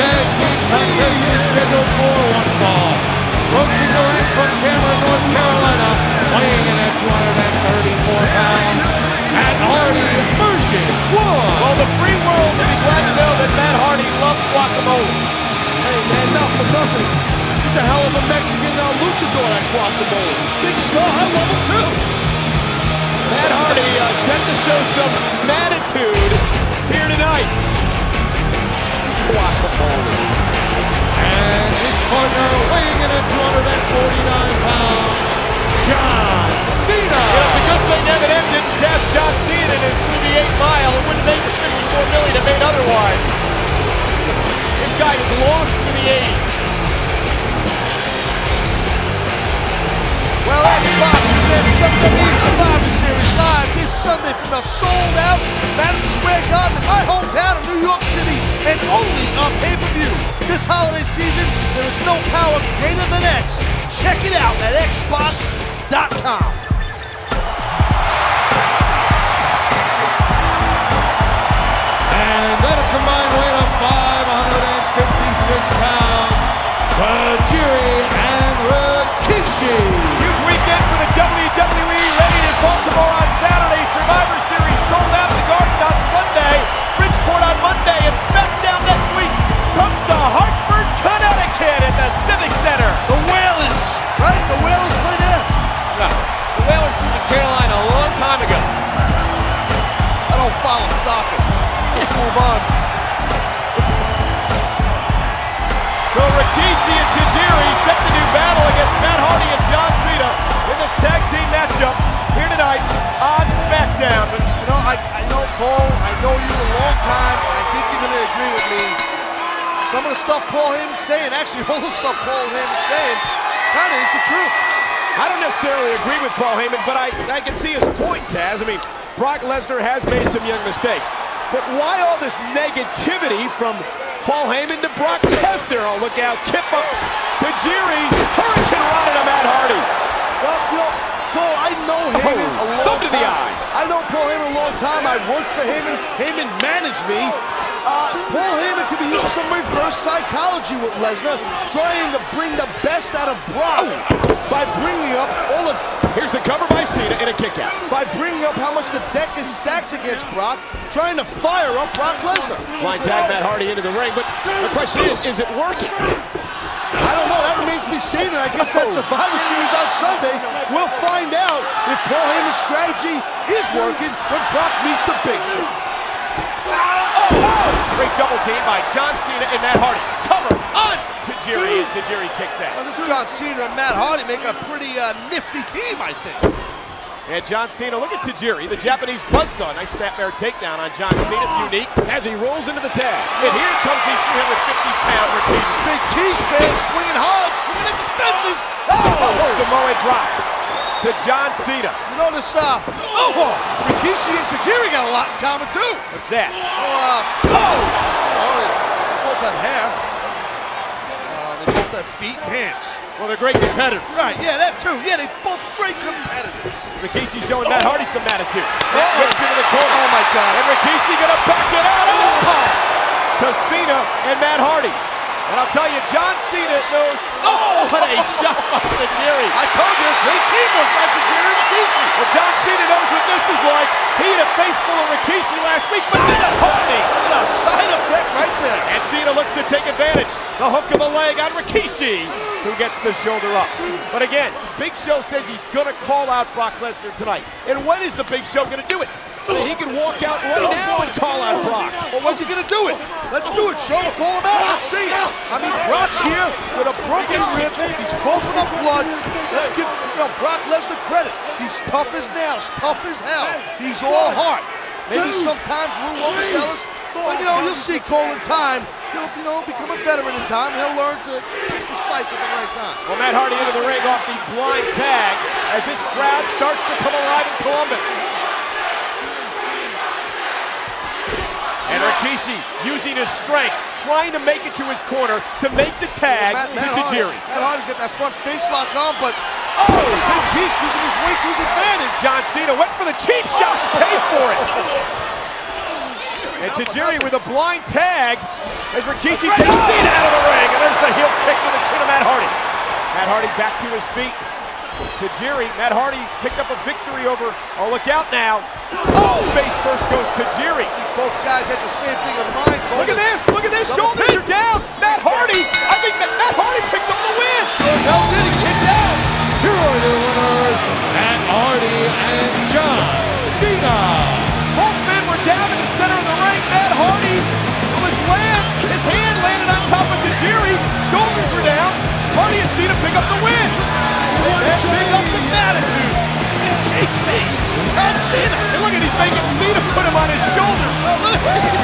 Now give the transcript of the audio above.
tag team contest is scheduled for one fall. Approaching the ring from Cameron, North Carolina, weighing in at 234 pounds, Matt Hardy version one. Well, the free world will be glad to know that Matt Hardy loves guacamole. Hey, man, not for nothing. He's a hell of a Mexican uh, luchador at guacamole. Big Shaw, I love him too. Matt Hardy uh, set to show some attitude here tonight. Guacamole. And his partner weighing in at 249 pounds, John Cena. Well, it's a good thing Eminem didn't cast John Cena in his movie 8 Mile. It wouldn't make the 54 million it made otherwise. This guy is lost to the age. Well, that's Fox presents WWE Survivor Series live this Sunday from the sold-out Madison Square Garden in my only on pay-per-view. This holiday season, there is no power greater than X. Check it out at xbox.com. And at a combined weight of 556 pounds, Tajiri and Rikishi. Move on. So Rikishi and Tajiri set the new battle against Matt Hardy and John Cena in this tag team matchup here tonight on SmackDown. You know, I, I know Paul, I know you a long time. I think you're going to agree with me. Some of the stuff Paul Heyman's saying, actually all the stuff Paul Heyman's saying, kind of is the truth. I don't necessarily agree with Paul Heyman, but I, I can see his point, Taz. I mean, Brock Lesnar has made some young mistakes. But why all this negativity from Paul Heyman to Brock Lesnar? Oh, look out. Kip up to Jiri. Hurricanrana to Matt Hardy. Well, you know, Paul, I know oh, Heyman a long thumb to the eyes. I know Paul Heyman a long time. I worked for Heyman. Heyman managed me. Uh, Paul Heyman could be using some reverse psychology with Lesnar, trying to bring the best out of Brock by bringing up all the Here's the cover by Cena and a kick out. by bringing up how much the deck is stacked against Brock, trying to fire up Brock Lesnar. Blind tag Matt Hardy into the ring, but the question is, is it working? I don't know. That remains to be seen, and I guess that Survivor Series on Sunday, we'll find out if Paul Heyman's strategy is working when Brock meets the Big Show. Double team by John Cena and Matt Hardy. Cover on Tajiri, and Tajiri kicks out. Well, this John Cena and Matt Hardy make a pretty uh, nifty team, I think. And John Cena, look at Tajiri, the Japanese buzzsaw. Nice snapmare takedown on John Cena, unique, as he rolls into the tag. And here comes the 350-pound Rikishi. Big Kish, man, swinging hard, swinging at the fences. Oh, Oh, Samoa drop to John Cena. you notice, uh, oh, Rikishi and Tajiri got a lot in common, too. What's that? Oh, uh, oh, oh, they both have hair. Uh, they both have feet and hands. Well, they're great competitors. Right, yeah, that too. Yeah, they're both great competitors. Rikishi showing Matt Hardy some attitude. Whipped into the corner. Oh, my God. And Rikishi gonna back it out. Oh! To Cena and Matt Hardy. And I'll tell you, John Cena knows. Oh, what a shot by Tajiri. I told you, great teamwork by Tajiri and Rikishi. Well, John Cena knows what this is like. He had a face full of Rikishi last week, but then a Hardy. What a side effect right there. And Cena looks to take advantage. The hook of the leg on Rikishi, who gets the shoulder up. But again, Big Show says he's going to call out Brock Lesnar tonight. And when is the Big Show going to do it? He can walk out right now and call out Brock. Well, when's he gonna do it? Let's do it. Show him, call him out. Let's see it. I mean, Brock's here with a broken rib. He's coughing up blood. Let's give you know, Brock Lesnar credit. He's tough as nails, tough as hell. He's all heart. Maybe sometimes we'll oversell us, but you know, you'll see Cole in time. He'll, you know, become a veteran in time. He'll learn to pick his fights at the right time. Well, Matt Hardy into the ring off the blind tag as this crowd starts to come alive in Columbus. And Rikishi using his strength, trying to make it to his corner to make the tag Matt, to Matt, Hardy, Tajiri. Matt Hardy's got that front face lock on, but oh, Big Kish using his weight to his advantage. John Cena went for the cheap shot, paid for it. And Tajiri with a blind tag as Rikishi takes Cena out of the ring. And there's the heel kick to the chin of Matt Hardy. Matt Hardy back to his feet. Tajiri, Matt Hardy picked up a victory over, oh look out now. Oh, face first goes Tajiri. both guys had the same thing in mind. Look at this. Look at this. Shoulders are down. Matt Hardy. I think Matt, Matt Hardy picks up the win. How did he kick out? Here are your winners, Matt Hardy and John Cena. Both men were down in the center of the ring. Matt Hardy was land. His hand landed on top of Tajiri. Shoulders were down. Hardy and Cena pick up the win. Put him on his shoulders.